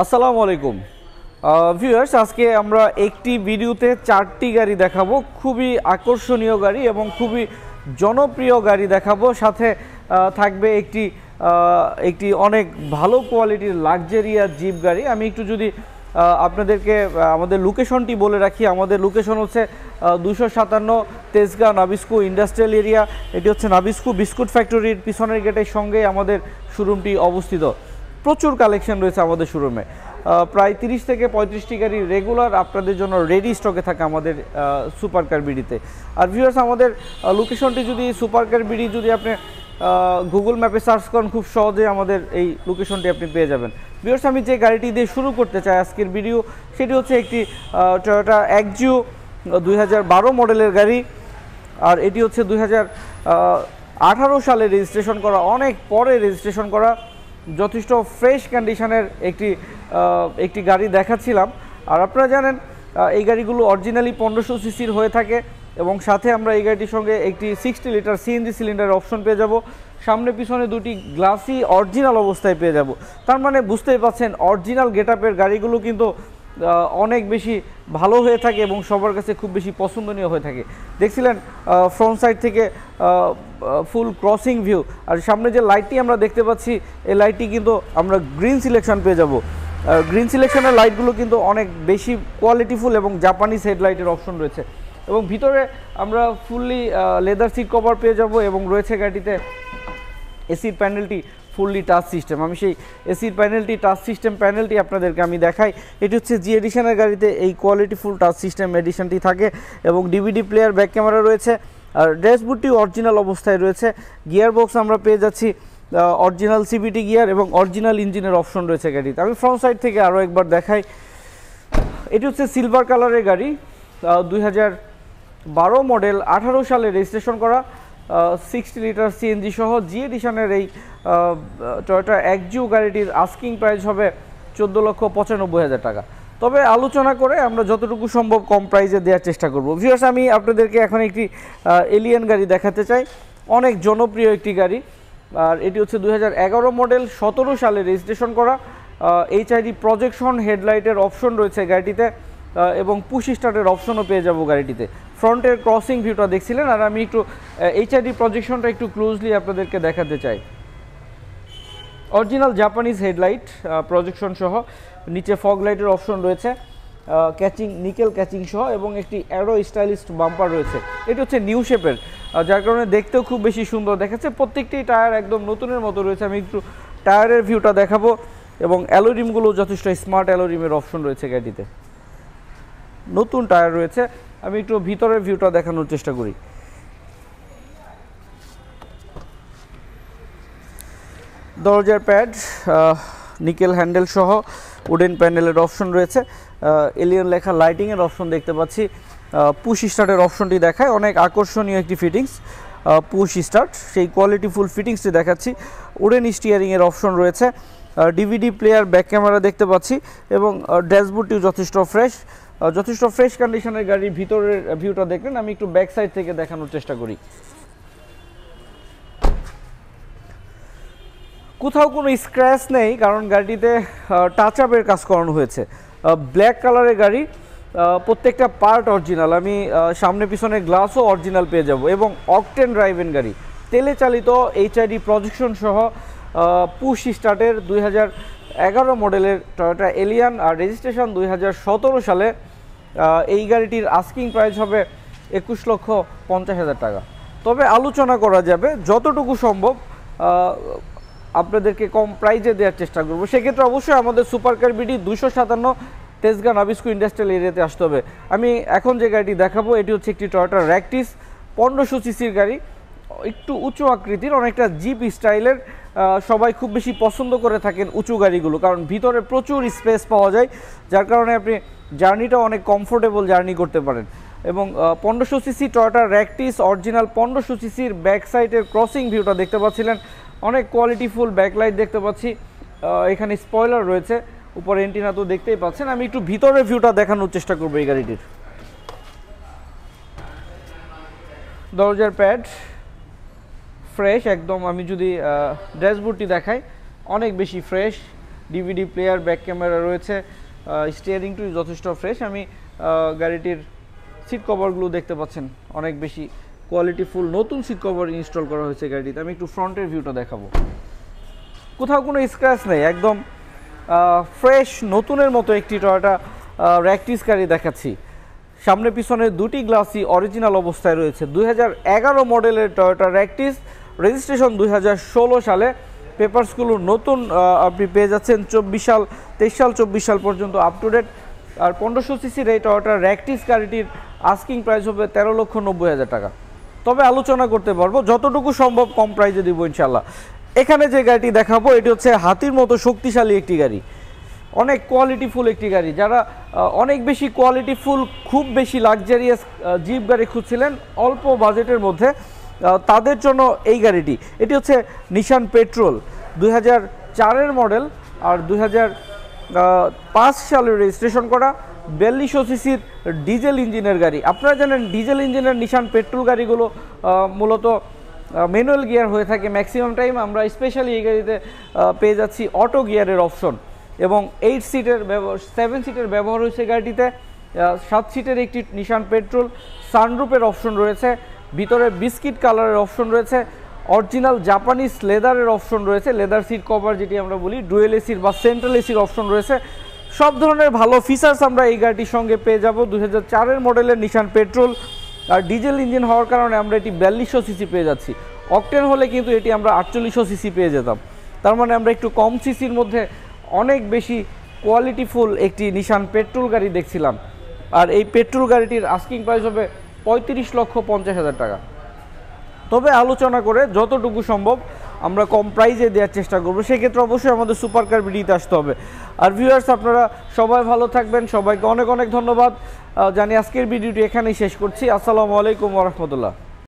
আসসালামু আলাইকুম। ভিউয়ার্স আজকে আমরা একটি ভিডিওতে চারটি গাড়ি দেখাবো। খুবই আকর্ষণীয় গাড়ি এবং খুবই জনপ্রিয় গাড়ি দেখাবো। সাথে থাকবে একটি একটি অনেক ভালো কোয়ালিটির লাক্সারিয়া জিপ গাড়ি। আমি একটু যদি আপনাদেরকে আমাদের লোকেশনটি বলে রাখি। আমাদের লোকেশন হচ্ছে দুশো সাতান্ন তেজগাঁ নাবিস্কু ইন্ডাস্ট্রিয়াল এরিয়া এটি হচ্ছে নাবিস্কু বিস্কুট ফ্যাক্টরির পিছনের গেটের সঙ্গে আমাদের শোরুমটি অবস্থিত। প্রচুর কালেকশন রয়েছে আমাদের শোরুমে। প্রায় তিরিশ থেকে পঁয়ত্রিশটি গাড়ি রেগুলার আপনাদের জন্য রেডি স্টকে থাকে আমাদের সুপার কার বিডিতে। আর ভিউয়ার্স আমাদের লোকেশনটি যদি সুপার কার বিডি যদি আপনি গুগল ম্যাপে সার্চ করেন, খুব সহজে আমাদের এই লোকেশনটি আপনি পেয়ে যাবেন। ভিউয়ার্স আমি যে গাড়িটি দিয়ে শুরু করতে চাই আজকের ভিডিও সেটি হচ্ছে একটি টয়োটা একজিও দু হাজার বারো মডেলের গাড়ি। আর এটি হচ্ছে দুই আঠারো সালে রেজিস্ট্রেশন করা, অনেক পরে রেজিস্ট্রেশন করা। যথেষ্ট ফ্রেশ কন্ডিশনের একটি একটি গাড়ি দেখাচ্ছিলাম। আর আপনারা জানেন এই গাড়িগুলো অরিজিনালি পনেরোশো সিসির হয়ে থাকে এবং সাথে আমরা এই গাড়িটির সঙ্গে একটি সিক্সটি লিটার সিএনজি সিলিন্ডারের অপশন পেয়ে যাব। সামনে পিছনে দুটি গ্লাসি অরিজিনাল অবস্থায় পেয়ে যাব। তার মানে বুঝতেই পাচ্ছেন অরিজিনাল গেট গাড়িগুলো কিন্তু অনেক বেশি ভালো হয়ে থাকে এবং সবার কাছে খুব বেশি পছন্দনীয় হয়ে থাকে। দেখছিলেন ফ্রন্ট সাইড থেকে ফুল ক্রসিং ভিউ আর সামনে যে লাইটটি আমরা দেখতে পাচ্ছি, এই লাইটটি কিন্তু আমরা গ্রিন সিলেকশন পেয়ে যাব। গ্রিন সিলেকশনের লাইটগুলো কিন্তু অনেক বেশি কোয়ালিটিফুল এবং জাপানিজ হেডলাইটের অপশন রয়েছে। এবং ভিতরে আমরা ফুললি লেদার সিট কভার পেয়ে যাব এবং রয়েছে গাড়িতে এসির প্যানেলটি ফুললি টাচ সিস্টেম। আমি সেই এসির প্যানেলটি, টাচ সিস্টেম প্যানেলটি আপনাদেরকে আমি দেখাই। এটি হচ্ছে জি এডিশনের গাড়িতে এই কোয়ালিটি ফুল টাচ সিস্টেম এডিশনটি থাকে এবং ডিভিডি প্লেয়ার ব্যাক ক্যামেরা রয়েছে আর ড্যাশবোর্ডটি অরিজিনাল অবস্থায় রয়েছে। গিয়ার বক্স আমরা পেয়ে যাচ্ছি অরিজিনাল সিবিটি গিয়ার এবং অরিজিনাল ইঞ্জিনের অপশন রয়েছে গাড়িতে। আমি ফ্রন্ট সাইড থেকে আরও একবার দেখাই। এটি হচ্ছে সিলভার কালারের গাড়ি দুই বারো মডেল, আঠারো সালে রেজিস্ট্রেশন করা। সিক্সটি লিটার সিএনজি সহ জি এডিশনের এই টয়োটা একজিও গাড়িটির আস্কিং প্রাইস হবে চোদ্দ লক্ষ পঁচানব্বই হাজার টাকা। তবে আলোচনা করে আমরা যতটুকু সম্ভব কম প্রাইসে দেওয়ার চেষ্টা করব। ভিউয়ার্স আমি আপনাদেরকে এখন একটি এলিয়ান গাড়ি দেখাতে চাই। অনেক জনপ্রিয় একটি গাড়ি। আর এটি হচ্ছে দু হাজার এগারো মডেল সতেরো সালে রেজিস্ট্রেশন করা। এইচআইডি প্রজেকশন হেডলাইটের অপশন রয়েছে গাড়িটিতে এবং পুশ স্টার্টের অপশনও পেয়ে যাব গাড়িটিতে। ফ্রন্টের ক্রসিং ভিউটা দেখছিলেন, আর আমি একটু এইচআইডি প্রজেকশনটা একটু ক্লোজলি আপনাদেরকে দেখাতে চাই। অরিজিনাল জাপানিজ হেডলাইট প্রজেকশন সহ, নিচে ফগ লাইটের অপশন রয়েছে ক্যাচিং নিকেল ক্যাচিং সহ, এবং একটি অ্যারো স্টাইলিস্ট বাম্পার রয়েছে। এটি হচ্ছে নিউ শেপের যার কারণে দেখতেও খুব বেশি সুন্দর দেখাচ্ছে। প্রত্যেকটি টায়ার একদম নতুনের মতো রয়েছে। আমি একটু টায়ারের ভিউটা দেখাবো, এবং অ্যালোরিমগুলো যথেষ্ট স্মার্ট অ্যালোরিমের অপশন রয়েছে গাড়িতে নতুন টায়ার রয়েছে। আমি একটু ভিতরের ভিউটা দেখানোর চেষ্টা করি। দরজার প্যাড নিকেল হ্যান্ডেল সহ উডেন প্যানেলের অপশন রয়েছে। এলিয়ন লেখা লাইটিংয়ের অপশন দেখতে পাচ্ছি। পুশ স্টার্টের অপশনটি দেখায়। অনেক আকর্ষণীয় একটি ফিটিংস পুশ স্টার্ট সেই কোয়ালিটি ফুল ফিটিংসটি দেখাচ্ছি। উডেন স্টিয়ারিংয়ের অপশন রয়েছে। ডিভিডি প্লেয়ার ব্যাক ক্যামেরা দেখতে পাচ্ছি এবং ড্যাশবোর্ডটিও যথেষ্ট ফ্রেশ যথেষ্ট ফ্রেশ কন্ডিশনের গাড়ির ভিতরের ভিউটা দেখলেন। আমি একটু ব্যাক সাইড থেকে দেখানোর চেষ্টা করি। কোথাও কোনো স্ক্র্যাচ নেই, কারণ গাড়িটিতে টাচ আপের কাজ করানো হয়েছে। ব্ল্যাক কালারের গাড়ি প্রত্যেকটা পার্ট অরিজিনাল আমি সামনে পিছনে গ্লাসও অরিজিনাল পেয়ে যাব। এবং অকটেন ড্রাইভেন গাড়ি। তেলে চালিত এইচআইডি প্রজেকশন সহ পুশ স্টার্টের দুই হাজার এগারো মডেলের টয়োটা এলিয়ান আর রেজিস্ট্রেশন দুই হাজার সতেরো সালে এই গাড়িটির আস্কিং প্রাইস হবে একুশ লক্ষ পঞ্চাশ হাজার টাকা। তবে আলোচনা করা যাবে, যতটুকু সম্ভব আপনাদেরকে কম প্রাইজে দেওয়ার চেষ্টা করব। সেক্ষেত্রে অবশ্যই আমাদের সুপার কার বিডি দুশো সাতান্ন তেজগাঁ নাবিস্কু ইন্ডাস্ট্রিয়াল এরিয়াতে আসতে হবে। আমি এখন যে গাড়িটি দেখাবো, এটি হচ্ছে একটি টয়োটা র্যাকটিস পনেরোশো সিসির গাড়ি। একটু উঁচু আকৃতির, অনেকটা জিপ স্টাইলের সবাই খুব বেশি পছন্দ করে থাকেন উঁচু গাড়িগুলো। কারণ ভিতরে প্রচুর স্পেস পাওয়া যায়, যার কারণে আপনি জার্নিটা অনেক কমফোর্টেবল জার্নি করতে পারেন। এবং পনেরোশো সিসি টয়োটা র্যাকটিস অরিজিনাল পনেরোশো সিসির ব্যাক সাইডের ক্রসিং ভিউটা দেখতে পাচ্ছিলেন। অনেক কোয়ালিটিফুল ব্যাকলাইট দেখতে পাচ্ছি। এখানে স্পয়লার রয়েছে, উপরে এন্টিনা তো দেখতেই পাচ্ছেন। আমি একটু ভিতরের ভিউটা দেখানোর চেষ্টা করব এই গাড়িটির। দরজার প্যাড ফ্রেশ একদম আমি যদি ড্যাশবোর্ডটি দেখাই, অনেক বেশি fresh DVD player back camera রয়েছে স্টিয়ারিংটি যথেষ্ট ফ্রেশ আমি গাড়িটির সিট কভারগুলো দেখতে পাচ্ছেন, অনেক বেশি কোয়ালিটি ফুল নতুন সিট কভার ইনস্টল করা হয়েছে গাড়িটিতে, আমি একটু ফ্রন্টের ভিউটা দেখাবো। কোথাও কোনো স্ক্র্যাচ নেই, একদম ফ্রেশ নতুনের মতো একটি টয়োটা র্যাকটিস গাড়ি দেখাচ্ছি। সামনে পিছনে দুটি গ্লাসই অরিজিনাল অবস্থায় রয়েছে, দুই মডেলের টয়োটা র্যাকটিস রেজিস্ট্রেশন দুই হাজার ষোলো সালে পেপারসগুলো নতুন আপনি পেয়ে যাচ্ছেন চব্বিশ সাল, তেইশ সাল, চব্বিশ সাল পর্যন্ত আপ টু ডেট আর পনেরোশো সিসির এই টয়োটা র্যাকটিস গাড়িটির আস্কিং প্রাইস হবে তেরো লক্ষ নব্বই হাজার টাকা। তবে আলোচনা করতে পারব, যতটুকু সম্ভব কম প্রাইজে দিব ইনশাল্লাহ এখানে যে গাড়িটি দেখাবো, এটি হচ্ছে হাতির মতো শক্তিশালী একটি গাড়ি। অনেক কোয়ালিটিফুল একটি গাড়ি। যারা অনেক বেশি কোয়ালিটিফুল খুব বেশি লাক্সারিয়াস জিপ গাড়ি খুঁজছিলেন, অল্প বাজেটের মধ্যে। তাদের জন্য এই গাড়িটি। এটি হচ্ছে নিশান পেট্রোল দুই চারের মডেল আর দুই পাঁচ সালে রেজিস্ট্রেশন করা বিয়াল্লিশশো সিসির ডিজেল ইঞ্জিনের গাড়ি। আপনারা জানেন ডিজেল ইঞ্জিনের নিশান পেট্রোল গাড়িগুলো মূলত ম্যানুয়াল গিয়ার হয়ে থাকে। ম্যাক্সিমাম টাইম আমরা স্পেশালি এই গাড়িতে পেয়ে যাচ্ছি অটো গিয়ারের অপশন এবং এইট সিটের ব্যবহার সেভেন সিটের ব্যবহার হয়েছে গাড়িটিতে। সাত সিটের একটি নিশান পেট্রোল সানরুপের অপশন রয়েছে। ভিতরে বিস্কিট কালারের অপশন রয়েছে, অরিজিনাল জাপানিজ লেদারের অপশন রয়েছে, লেদার সিট কভার যেটি আমরা বলি, ডুয়েল এসির বা সেন্ট্রাল এসির অপশন রয়েছে। সব ধরনের ভালো ফিচার্স আমরা এই গাড়িটির সঙ্গে পেয়ে যাব। দু হাজার মডেলের নিশান পেট্রোল আর ডিজেল ইঞ্জিন হওয়ার কারণে আমরা এটি বিয়াল্লিশশো সিসি পেয়ে যাচ্ছি। অকটেন হলে কিন্তু এটি আমরা আটচল্লিশশো সিসি পেয়ে যেতাম। তার মানে আমরা একটু কম সিসির মধ্যে অনেক বেশি কোয়ালিটিফুল একটি নিশান পেট্রোল গাড়ি দেখছিলাম। আর এই পেট্রোল গাড়িটির আস্কিং প্রাইস হবে পঁয়ত্রিশ লক্ষ পঞ্চাশ হাজার টাকা। তবে আলোচনা করে যতটুকু সম্ভব আমরা কম প্রাইজে দেওয়ার চেষ্টা করব। সেক্ষেত্রে অবশ্যই আমাদের সুপার কার ভিডিওতে আসতে হবে। আর ভিউয়ার্স আপনারা সবাই ভালো থাকবেন। সবাইকে অনেক অনেক ধন্যবাদ। জানি আজকের ভিডিওটি এখানেই শেষ করছি। আসসালামু আলাইকুম রহমতুল্লাহ।